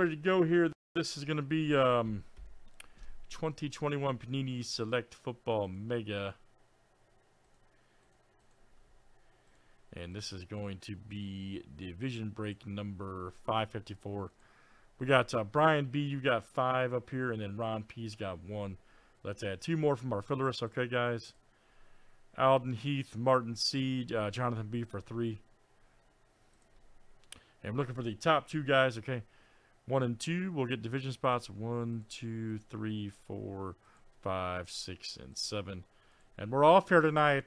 ready to go here. This is going to be um, 2021 Panini Select Football Mega. And this is going to be division break number 554. We got uh, Brian B. You got five up here, and then Ron P.'s got one. Let's add two more from our fillers, okay, guys? Alden Heath, Martin C., uh, Jonathan B. for three. And I'm looking for the top two guys, okay? One and two, we'll get division spots. One, two, three, four, five, six, and seven. And we're off here tonight.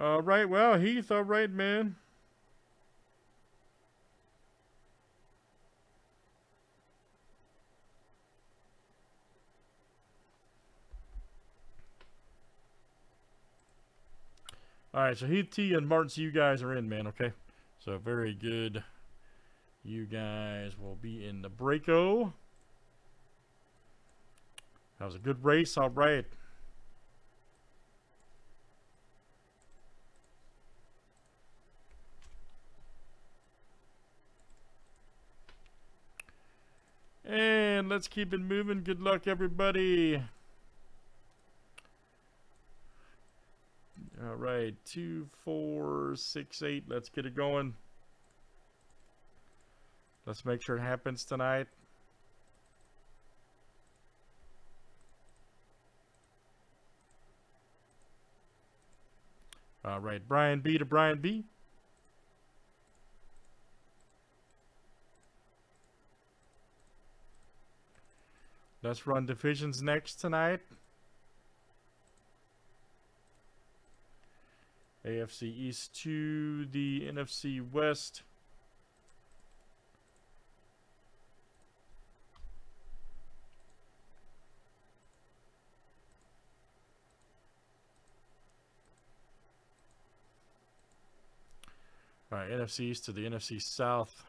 All right, well, Heath, all right, man. All right, so Heath T and Martin, so you guys are in, man, okay? So very good. You guys will be in the Breako. That was a good race, all right. And let's keep it moving. Good luck, everybody. All right, two, four, six, eight. Let's get it going. Let's make sure it happens tonight. All right, Brian B to Brian B. Let's run divisions next tonight. AFC East to the NFC West. All right, NFC East to the NFC South.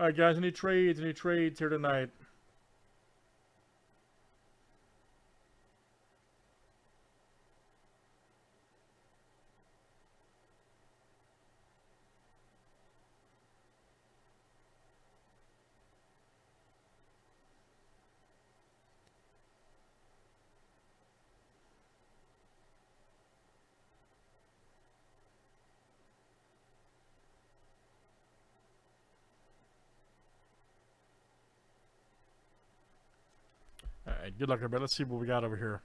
All right, guys. Any trades? Any trades here tonight? Alright, good luck everybody. Let's see what we got over here.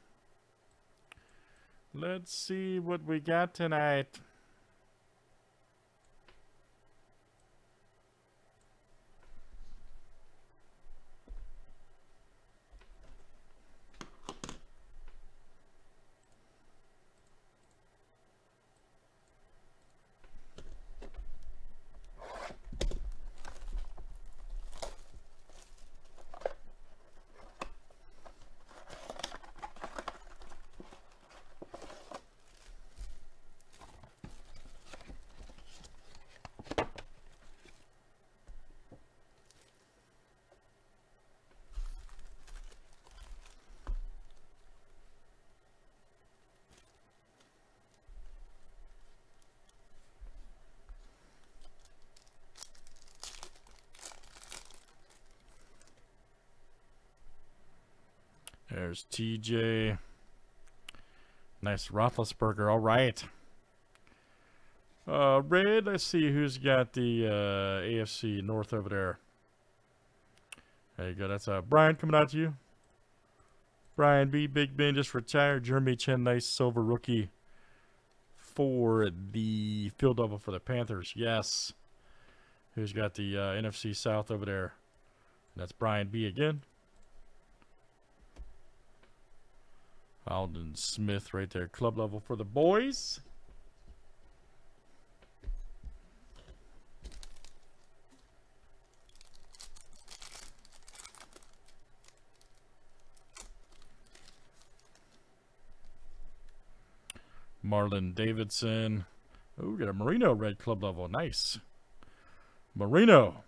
Let's see what we got tonight. There's TJ. Nice Roethlisberger. All right. Uh, red. Let's see who's got the uh, AFC North over there. There you go. That's uh, Brian coming out to you. Brian B. Big Ben just retired. Jeremy Chinn, nice silver rookie for the field double for the Panthers. Yes. Who's got the uh, NFC South over there? That's Brian B. again. Aldon Smith right there. Club level for the boys. Marlon Davidson. Oh, we got a Marino red club level. Nice. Marino.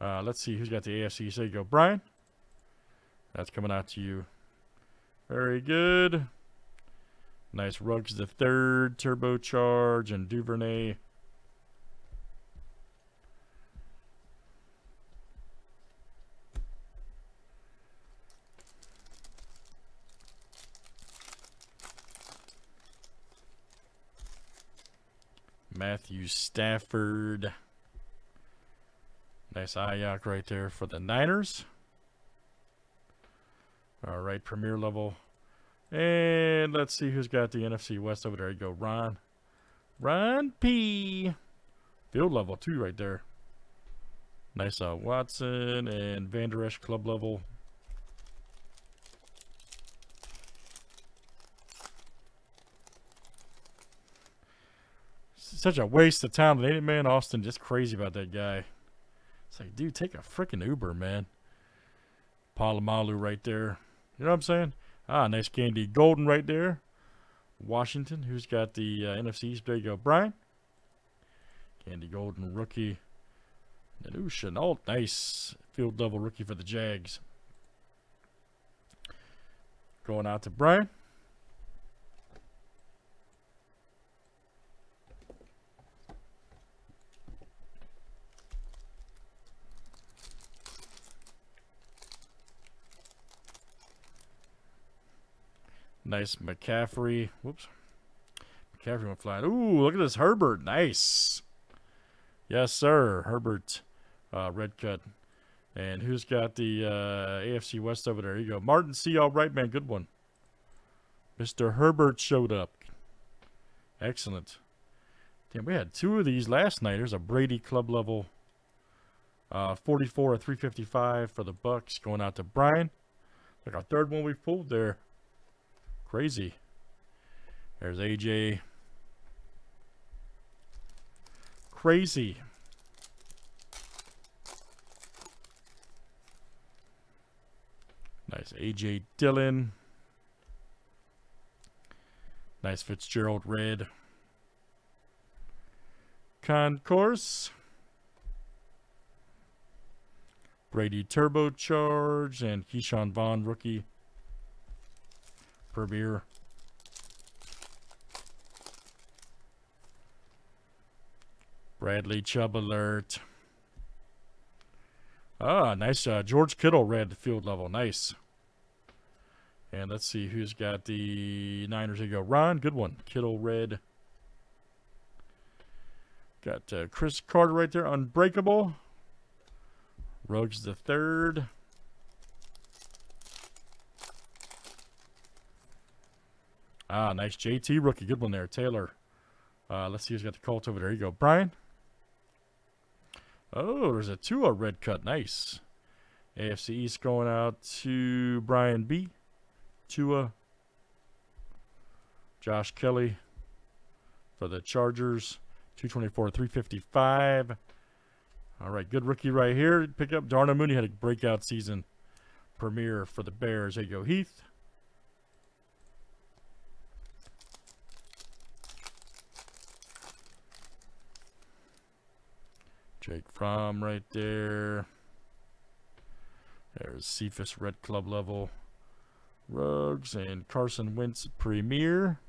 Uh, let's see who's got the AFC. So you go, Brian. That's coming out to you. Very good. Nice Ruggs the third, turbocharge, and Duvernay. Matthew Stafford. Nice Aiyuk right there for the Niners. All right, premier level. And let's see who's got the NFC West over there. You go, Ron. Ron P. Field level, too, right there. Nice uh, Watson and Vander Esch club level. Such a waste of time. Ain't it, man? Austin just crazy about that guy. It's like, dude, take a freaking Uber, man. Polamalu right there. You know what I'm saying? Ah, nice Gandy Golden right there. Washington, who's got the uh, NFC East? There you go, Brian. Gandy Golden rookie. And ooh, Shenault, nice field level rookie for the Jags. Going out to Brian. Nice McCaffrey. Whoops. McCaffrey went flying. Ooh, look at this Herbert. Nice. Yes, sir. Herbert. Uh, red cut. And who's got the uh, AFC West over there? Here you go. Martin C. All right, man. Good one. Mr. Herbert showed up. Excellent. Damn, we had two of these last night. There's a Brady club level uh, 44 or 355 for the Bucs going out to Brian. Like our third one we pulled there. Crazy. There's AJ. Crazy. Nice AJ Dillon. Nice Fitzgerald red. Concourse. Brady Turbocharge and Ke'Shawn Vaughn rookie per beer. Bradley Chubb alert. Ah, nice. Uh, George Kittle red field level. Nice. And let's see who's got the Niners. You go. Ron, good one. Kittle red. Got uh, Cris Carter right there. Unbreakable. Ruggs the third. Ah, nice JT rookie. Good one there. Taylor. Uh, let's see who's got the Colts over there. you go. Brian. Oh, there's a Tua red cut. Nice. AFC East going out to Brian B. Tua. Josh Kelley for the Chargers. 224, 355. All right, good rookie right here. Pick up Darnell Mooney had a breakout season premiere for the Bears. There you go, Heath. Jake Fromm right there. There's Cephas Red Club level. Ruggs and Carson Wentz Premier.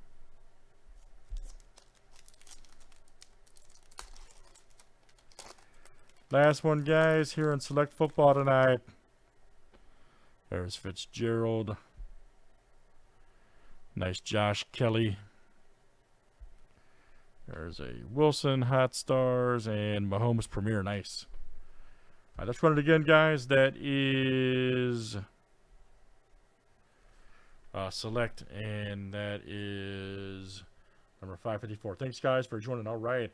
Last one, guys, here in Select Football tonight. There's Fitzgerald. Nice Josh Kelley. There's a Wilson Hot Stars and Mahomes Premier. Nice. All right, let's run it again, guys. That is uh, select, and that is number 554. Thanks, guys, for joining. All right.